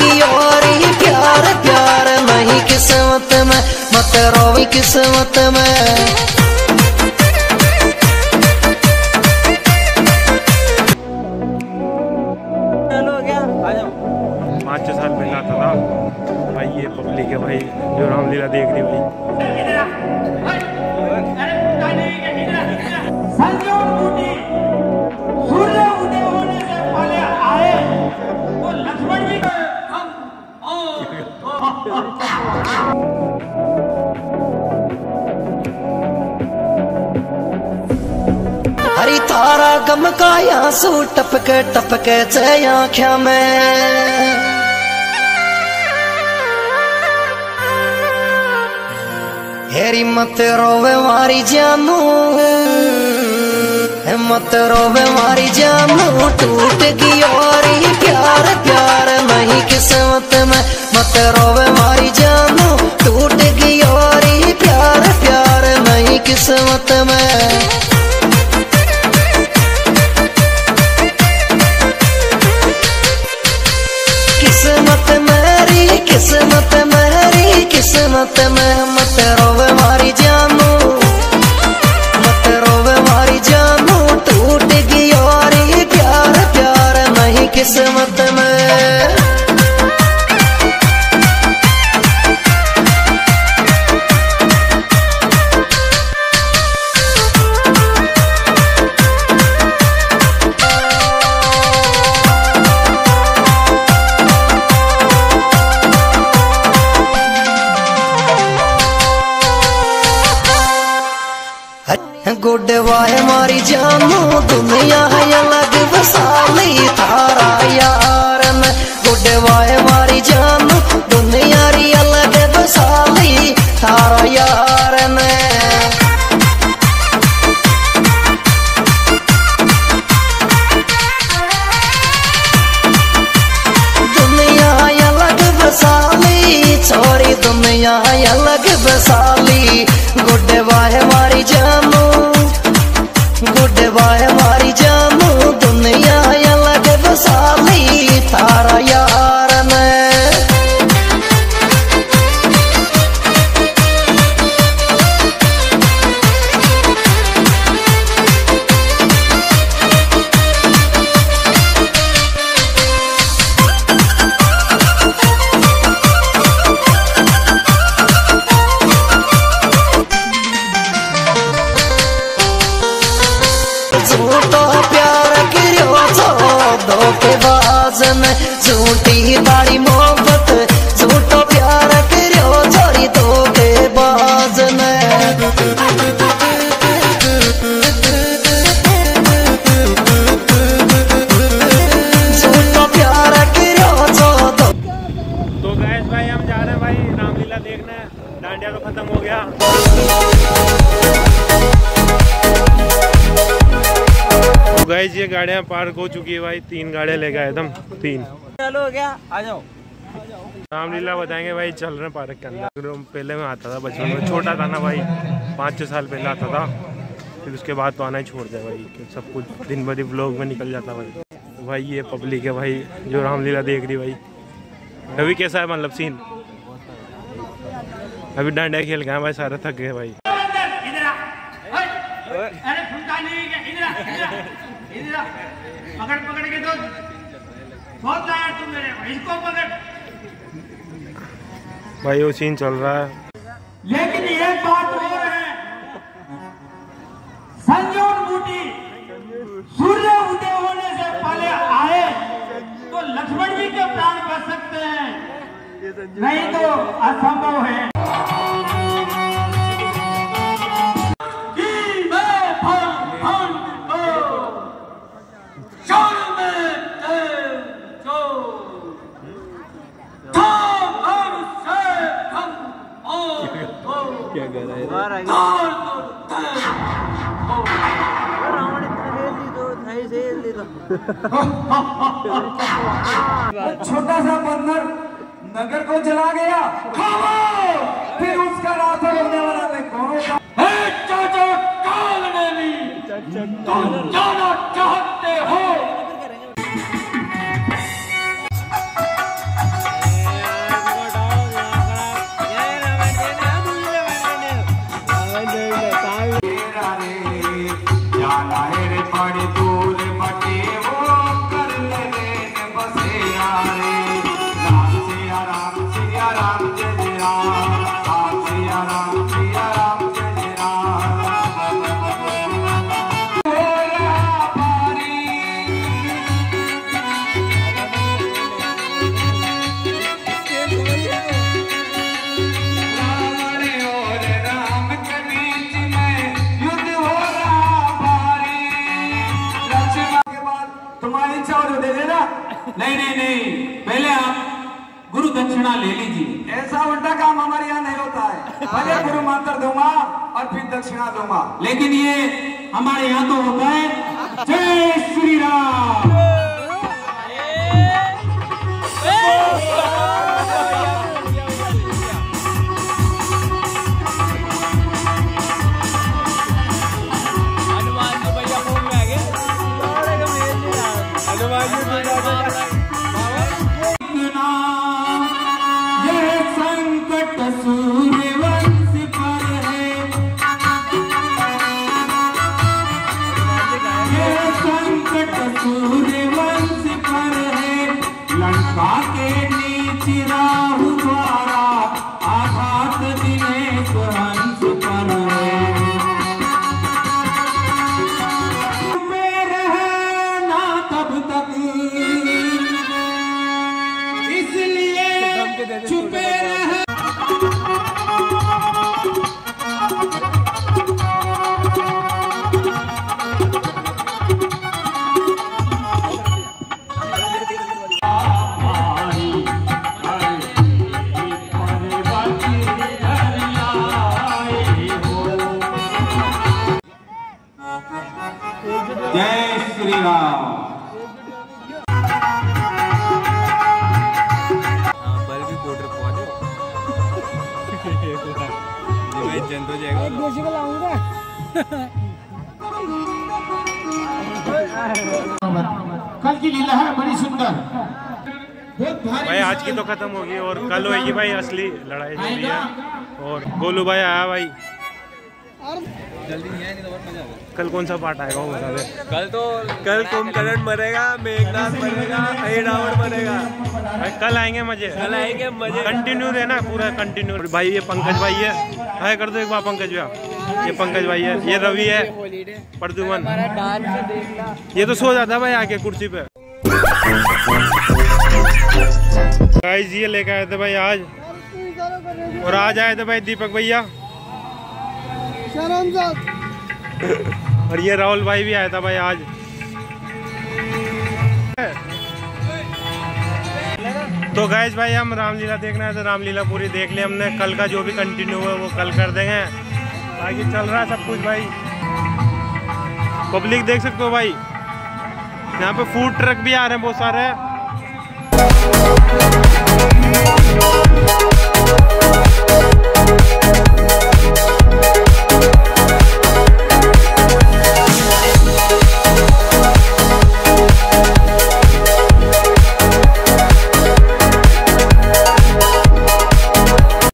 गई और ही प्यार प्यार नहीं किस्मत में मत रोवी किस्मत में। पाँच छः साल पहले आता था भाई ये पब्लिक है भाई जो रामलीला देख रही भाई हरी तारा गम का आंसू टपके टपके जय आख्या में। हेरी मत रोवे मारी जानू मत रोवे मारी जानू टूट गई और प्यार प्यार नहीं किस्मत में। मत रोवे मारी जानू टूट गई और प्यार प्यार नहीं किस्मत में। किस्मत मेरी किस्मत मेरी किस्मत में। मत रोवे मारी जानू जानू दुनिया है अलग बसाली तारा यार में। गुड वाहे मारी जानू, दुनिया री अलग बसाली तारा यार में। दुनिया अलग बसाली छोरी दुनिया अलग बसाली गुड वाहे मारी जानू धोखेबाज झूठी तारी मोहब्बत, झूठो प्यार करियो छोरी करियो छो धो तो गैस भाई, हम जा रहे हैं भाई, रामलीला देखने। डांडिया तो खत्म हो गया। गैस ये गाड़ियाँ पार्क हो चुकी है भाई। तीन गाड़ियाँ आए थे हम। तीन। चलो क्या आ जाओ। रामलीला बताएँगे भाई चल रहे पार्क के अंदर। पहले मैं आता था बचपन में छोटा था ना भाई पाँच छः साल पहले आता था। फिर उसके बाद तो आना ही छोड़ दिया भाई सब कुछ दिन ब दिन ब्लॉग में निकल जाता भाई। भाई ये पब्लिक है भाई जो रामलीला देख रही भाई। अभी कैसा है मतलब सीन अभी डांडिया खेल गए भाई सारे थक गए भाई। पकड़ पकड़ के तो बहुत लाया तू मेरे। इसको पकड़। भाई वो सीन चल रहा है। लेकिन एक बात और है। संजोग बूटी सूर्य उदय होने से पहले आए तो लक्ष्मण जी के प्राण बच सकते हैं। नहीं तो असंभव है। छोटा सा बंदर नगर को जला गया। फिर उसका रास्ता होने वाला मैं कौन चाचा, काल नेमी तुम जाना चाहते हो। दक्षिणा ले लीजिए। ऐसा उल्टा काम हमारे यहाँ नहीं होता है। पहले गुरु मंत्र दूँगा और फिर दक्षिणा दूँगा लेकिन ये हमारे यहाँ तो होता है। जय श्री राम। जय श्री राम। कल की लीला है बड़ी सुंदर। भाई आज की तो खत्म होगी और कल होगी भाई असली लड़ाई है। और गोलू भाई आया भाई। कल कौन सा पार्ट आएगा वो बता दे। कल तो कल कुंभकर्ण मरेगा मेघनाथ मरेगा अहिरावण मरेगा। भाई कल आएँगे मज़े। कल आएँगे मज़े। कंटिन्यू रहना पूरा कंटिन्यू भाई ये पंकज भाई है। हाय कर दो एक बार पंकज भैया। ये पंकज भाई है। ये रवि है। प्रद्युमन। ये तो सो जाता है भाई आके कुर्सी पे। गाइस ये लेके आए थे भाई आज। और आज आए थे भाई दीपक भैया। और ये राहुल भाई भी आया था भाई आज। तो गैस भाई, हम रामलीला देखना है तो रामलीला पूरी देख ली हमने। कल का जो भी कंटिन्यू है, वो कल कर देंगे। बाकी चल रहा है सब कुछ भाई। पब्लिक देख सकते हो भाई। यहाँ पे फ़ूड ट्रक भी आ रहे हैं, बहुत सारे।